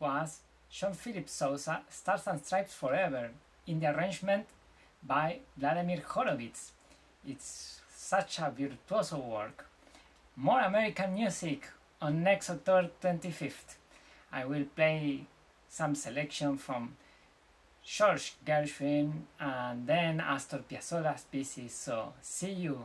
was John Philip Sousa, Stars and Stripes Forever, in the arrangement by Vladimir Horowitz. It's such a virtuoso work. More American music on next October 25th. I will play some selection from George Gershwin and then Astor Piazzolla's pieces. So see you